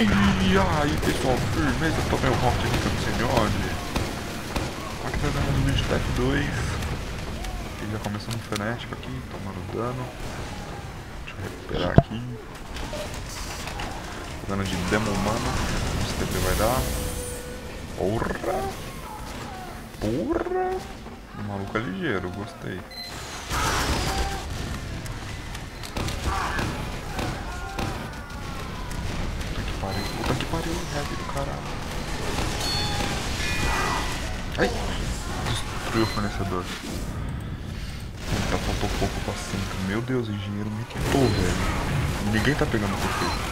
E aí pessoal, firmeza, tomei o rock aqui do senhor. Aqui tá dando um vídeo F2. E já começando frenético aqui, tomando dano. Deixa eu recuperar aqui. Dano de demo humano. Vamos ver se vai dar. Porra! Porra! O maluco é ligeiro, gostei. Heavy do caralho. Ai! Destruiu o fornecedor. Já faltou pouco pra centro. Meu Deus, o engenheiro me quitou, velho. Ninguém tá pegando o perfeito.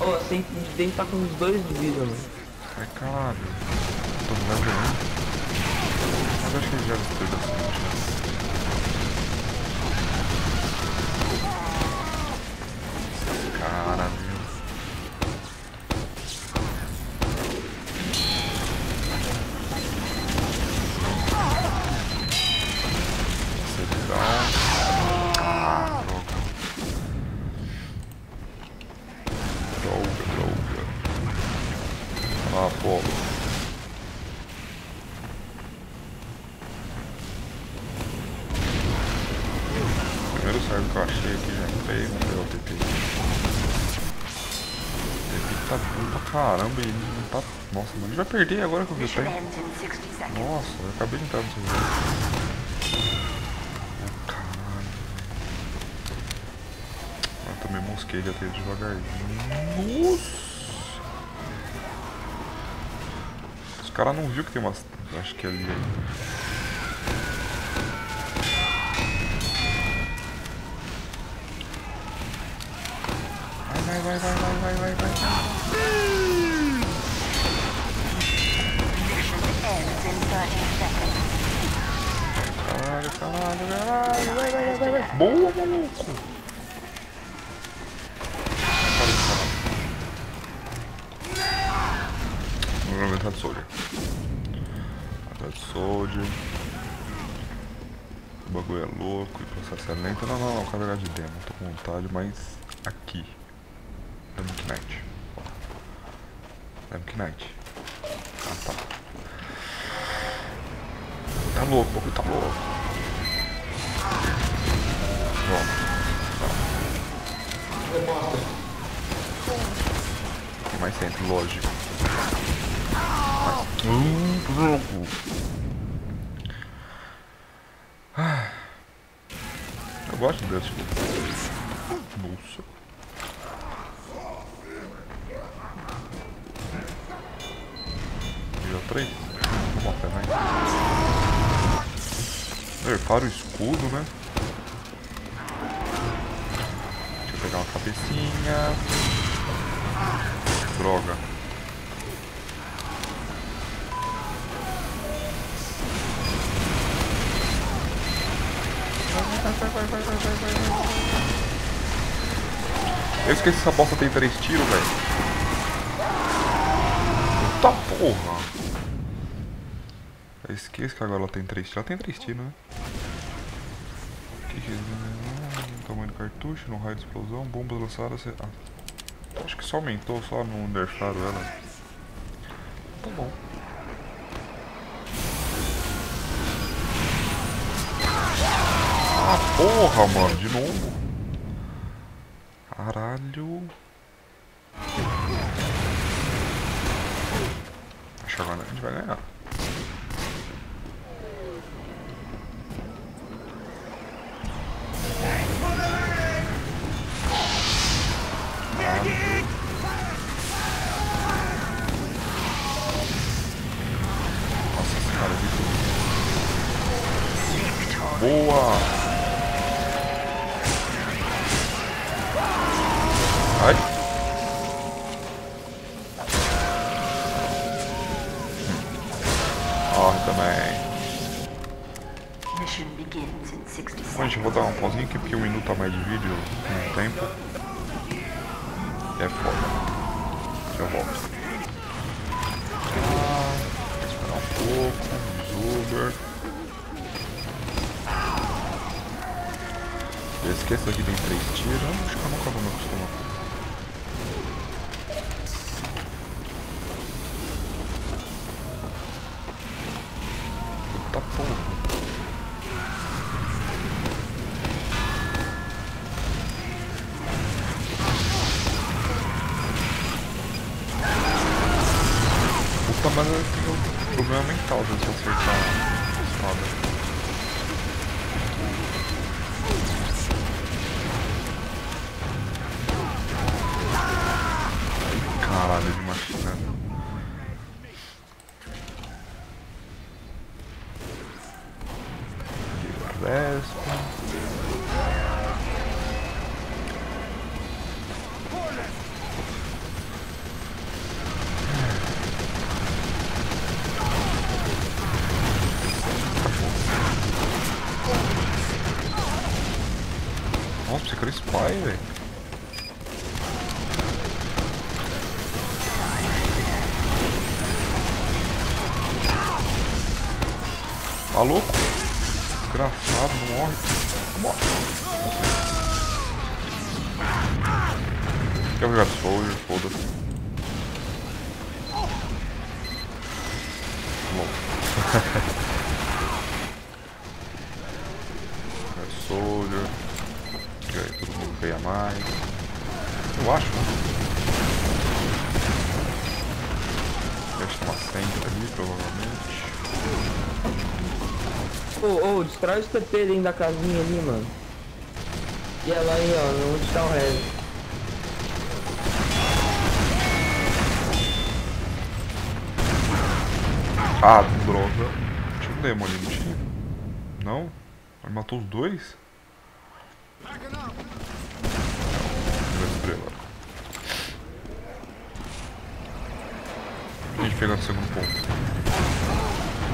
Ô, oh, assim, tem que tá com os dois de vida, mano. Ai, caralho. Tô 1. Mas acho que ele já destruiu bastante. primeiro serve que eu achei aqui, já entrei, vamos pegar o TP. O TP tá bom pra caramba e não tá... Nossa, mano, ele vai perder agora que eu vi o tempo. Nossa, eu acabei de entrar no servidor. Oh, caralho. Eu também mosquei já teve devagarzinho. Nossa! Os caras não viu que tem umas... Acho que ali... vai, vai, vai, vai, vai, vai. Caralho, caralho, caralho, vai, vai, vai, vai. Boa, maluco. De soldier. De soldier. O bagulho é louco e processo é lento. Não, não, não, carregar de demo. Tô com vontade, mas aqui. Dunk Knight. Dunk Knight. Ah, tá. Tá louco, o bagulho tá louco. Tem mais centro, lógico. Mas... Hum, Eu gosto desse. Nossa. três. Vamos lá, vai. Nerfaram o escudo, né? Deixa eu pegar uma cabecinha. Droga. Vai, vai, vai, vai, vai. Eu esqueci essa bosta tem três tiros, velho. Puta porra. Eu esqueço que agora ela tem 3 tiros. Ela tem 3 tiros, né? Que que é? Tamanho do cartucho, no raio de explosão, bombas lançadas. Ah, acho que só aumentou, só não nerfaram ela. Tá bom. Ah, porra, mano, de novo. Caralho. Acho que agora a gente vai ganhar. Bom, gente, vou dar um pauzinho aqui porque um minuto a mais de vídeo no tempo. É foda. Eu volto. Ah, esperar um pouco. Uber. Eu esqueço que tem três tiros, acho que eu nunca vou me acostumar. Nossa, você criou spy, velho. Tá louco? Desgraçado, morre. Morre. Quer jogar Soldier? Foda-se. Bom. É Soldier. E aí todo mundo ganha mais. Eu acho. né? Deve ter uma senta ali, provavelmente. Ô, ô, destrói os TP dentro da casinha ali, mano. E ela aí, ó, onde tá o resto? Ah, droga. Tinha um demo ali, não tinha? Não? Ele matou os dois? Estrela. A gente pegando o segundo ponto.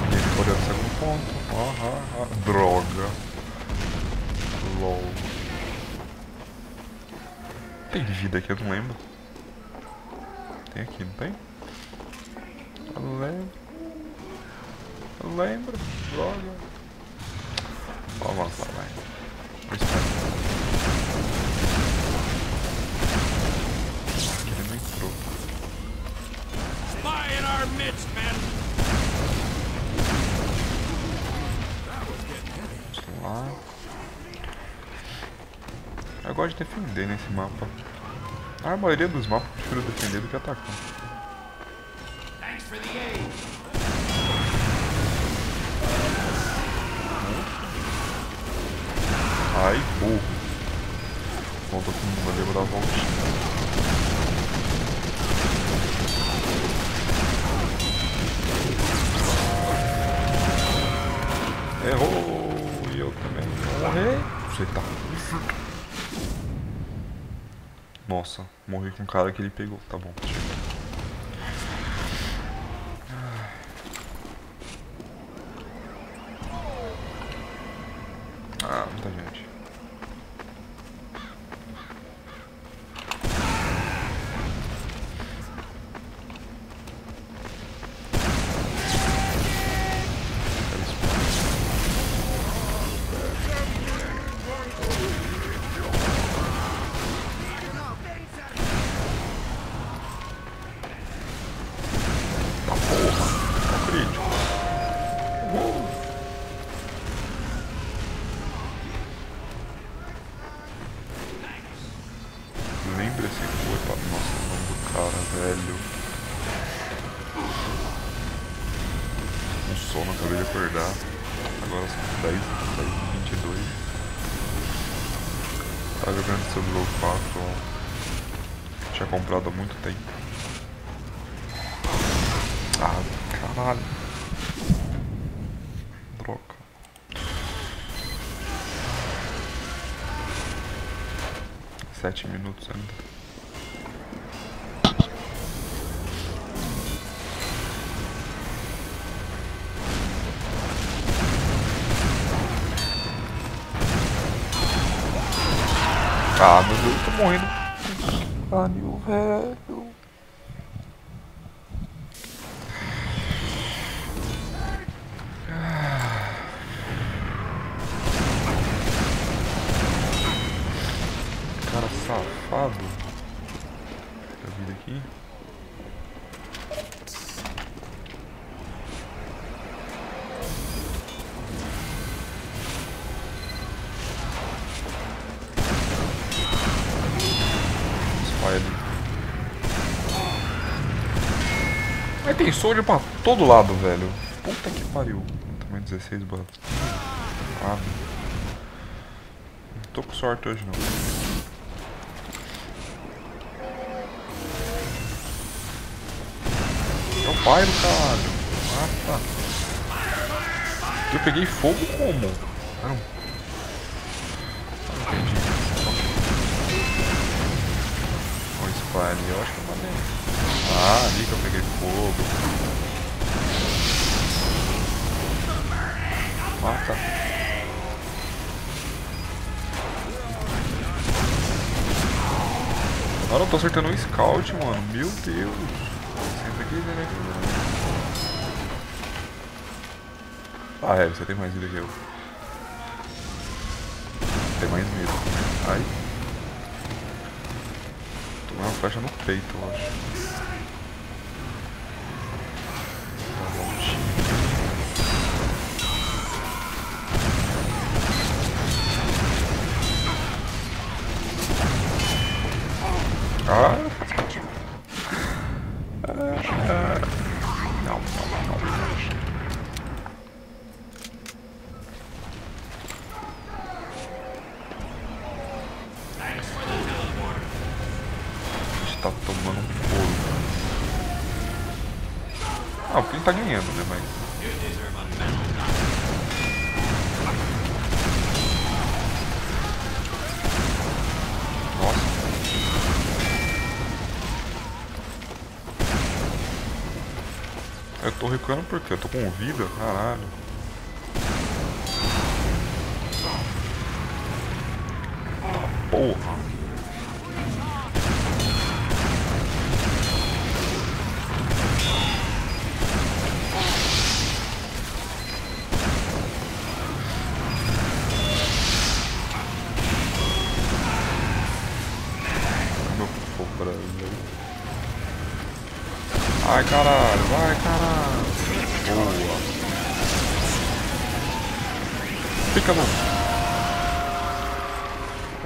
A gente pegando o segundo ponto. Ah, ah, ah. Droga. LOL. Tem vida aqui, eu não lembro. Tem aqui, não tem? Eu lembro. Eu lembro. Droga. Vamos avançar, vai. Our midst, men! Lá. Eu gosto de defender nesse mapa. A maioria dos mapas eu prefiro defender do que atacar. Thanks for the aid! Ai, burro. Bom, todo mundo ali, vou dar a voltinha. Tá. Nossa, morri com o cara que ele pegou. Tá bom, chega. 4, ó. Tinha comprado há muito tempo. Ah, caralho. Droga. Sete minutos ainda. Ah, meu Deus, eu tô morrendo. Caralho, velho. Spider. Mas tem soldier pra todo lado, velho. Puta que pariu. Também 16 balas. Ah, não tô com sorte hoje não. É o Pyro, caralho. Ah, tá. Eu peguei fogo como? Não. Não entendi. O Spy eu acho que eu mandei. Ah, ali que eu peguei fogo. Ah, tá. Agora eu tô acertando um scout, mano. Meu Deus. Senta aqui, né? Ah, é, você tem mais vida que eu. Tem mais medo. Ai. Uma flecha no peito, eu acho. Voltinha. Ah. Ah. Não. Tô recuando porque eu tô com vida, caralho. Porra. Ai caralho, vai caralho. Boa. Fica bom.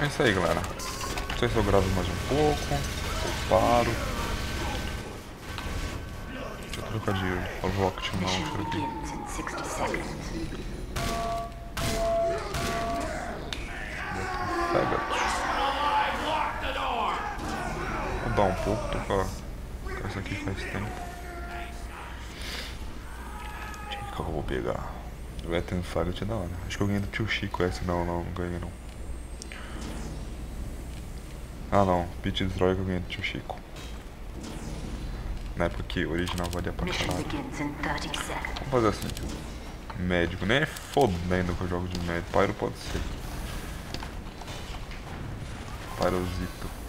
É isso aí, galera. Não sei se eu gravo mais um pouco. Ou paro. Deixa eu trocar de Rocket Mission Launcher aqui. begins in 60 seconds. Pega. Lock the door! Vou dar um pouco, tô com essa aqui faz tempo. Deixa eu vou pegar. Vai ter Fagot da hora. Acho que eu ganhei do tio Chico essa. Não, não, não ganhei não. Ah não, Pit Destroy que eu ganhei do tio Chico. Na época que o original valia pra caralho. begins in 30 seconds. Vamos fazer assim. Médico, nem é fodendo que eu jogo de médico. Pyro pode ser. Pyrozito.